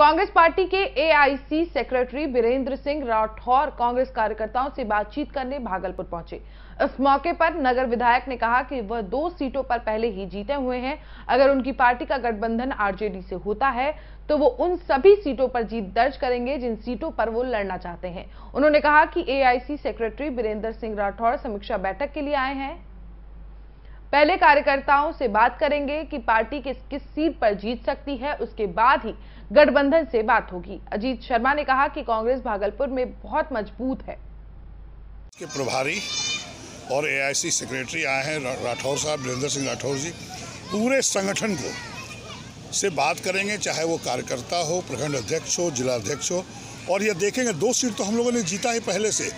Congress party के AIC secretary Birendra Singh Rathore Congress कार्यकर्ताओं से बातचीत करने भागलपुर पहुँचे। इस मौके पर नगर विधायक ने कहा कि वह दो सीटों पर पहले ही जीते हुए हैं। अगर उनकी पार्टी का गठबंधन आरजेडी से होता है तो वो उन सभी सीटों पर जीत दर्ज करेंगे जिन सीटों पर वो लड़ना चाहते हैं। उन्होंने कहा कि एआईसी सेक्रेटरी बीरेंद्र सिंह राठौर समीक्षा बैठक के लिए आए हैं। पहले कार्यकर्ताओं से बात करेंगे कि पार्टी किस किस सीट पर जीत सकती है, उसके बाद ही गठबंधन से बात होगी। अजीत शर्मा ने कहा कि कांग्रेस भागलपुर में बहुत मज़बूत है। के प्रभारी और एआईसी सेक्रेटरी आए हैं राठौर साहब वीरेंद्र सिंह राठौर जी, पूरे संगठन को से बात करेंगे, चाहे वो कार्यकर्ता हो, प्रखंड अध्यक्ष हो, जिला अध्यक्ष हो, और ये देखेंगे, दो सीट तो हम लोगों ने जीता है पहले से।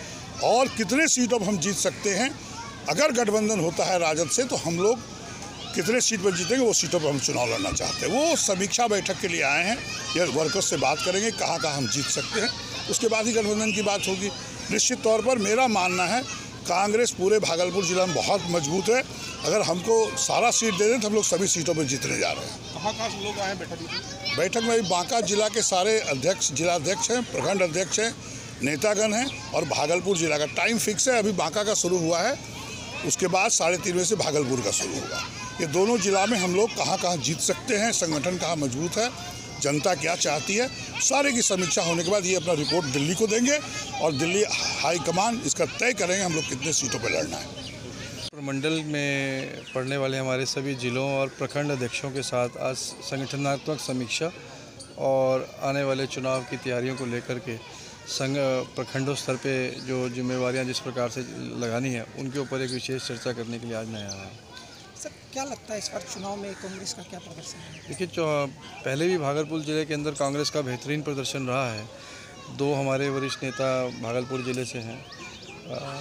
और कितने सीट अब हम जीत सकते हैं अगर गठबंधन होता है राजद से तो हम लोग कितने सीट पर जीतेंगे वो सीटों पर हम चुनाव लड़ना चाहते हैं। वो समीक्षा बैठक के लिए आए हैं या वर्कर्स से बात करेंगे कहाँ कहाँ हम जीत सकते हैं। उसके बाद ही गठबंधन की बात होगी। निश्चित तौर पर मेरा मानना है कांग्रेस पूरे भागलपुर जिला में बहुत मज़बूत है। अगर हमको सारा सीट दे दें तो हम लोग सभी सीटों पर जीतने जा रहे हैं। कहाँ कहाँ से लोग आए बैठक में? बैठक में बांका जिला के सारे अध्यक्ष जिला अध्यक्ष हैं प्रखंड अध्यक्ष हैं नेतागण हैं और भागलपुर जिला का टाइम फिक्स है। अभी बांका का शुरू हुआ है। उसके बाद साढ़े तीन बजे से भागलपुर का शुरू होगा। ये दोनों जिला में हम लोग कहाँ कहाँ जीत सकते हैं, संगठन कहाँ मज़बूत है, जनता क्या चाहती है, सारे की समीक्षा होने के बाद ये अपना रिपोर्ट दिल्ली को देंगे और दिल्ली हाईकमान इसका तय करेंगे हम लोग कितने सीटों पर लड़ना है। मंडल में पढ़ने वाले हमारे सभी जिलों और प्रखंड अध्यक्षों के साथ आज संगठनात्मक समीक्षा और आने वाले चुनाव की तैयारियों को लेकर के संघ प्रखंडों स्तर पे जो जिम्मेवारियाँ जिस प्रकार से लगानी है उनके ऊपर एक विशेष चर्चा करने के लिए आज मैं आया हूँ। सर क्या लगता है इस बार चुनाव में कांग्रेस का क्या प्रदर्शन है? देखिए पहले भी भागलपुर ज़िले के अंदर कांग्रेस का बेहतरीन प्रदर्शन रहा है। दो हमारे वरिष्ठ नेता भागलपुर ज़िले से हैं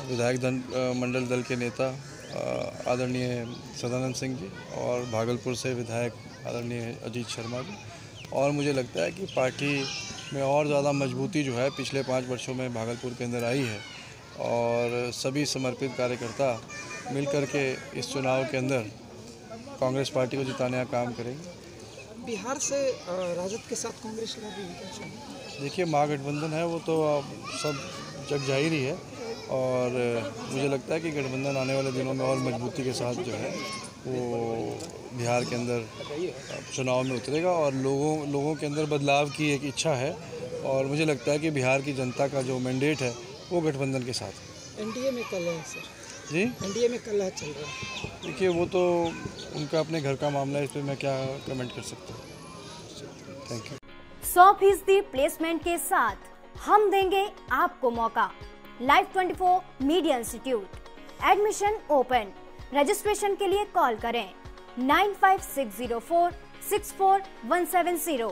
विधायक दल मंडल दल के नेता आदरणीय सदानंद सिंह जी और भागलपुर से विधायक आदरणीय अजीत शर्मा जी। और मुझे लगता है कि पार्टी में और ज़्यादा मजबूती जो है पिछले पाँच वर्षों में भागलपुर के अंदर आई है और सभी समर्पित कार्यकर्ता मिलकर के इस चुनाव के अंदर कांग्रेस पार्टी को जिताने का काम करेंगे। बिहार से राजद के साथ कांग्रेस देखिए महागठबंधन है वो तो सब जग ज़ाहिर ही है। और मुझे लगता है कि गठबंधन आने वाले दिनों में और मजबूती के साथ जो है वो बिहार के अंदर चुनाव में उतरेगा और लोगों लोगों के अंदर बदलाव की एक इच्छा है और मुझे लगता है कि बिहार की जनता का जो मैंडेट है वो गठबंधन के साथ है। एनडीए में कल है सर। जी? एनडीए में कल चल रहा है। देखिए वो तो उनका अपने घर का मामला है इस पर मैं क्या कमेंट कर सकता हूँ। थैंक यू सौ फ़ीसदी प्लेसमेंट के साथ हम देंगे आपको मौका। Live 24 media institute. Admission open. Registration के लिए कॉल करें। Nine five six zero four six four one seven zero.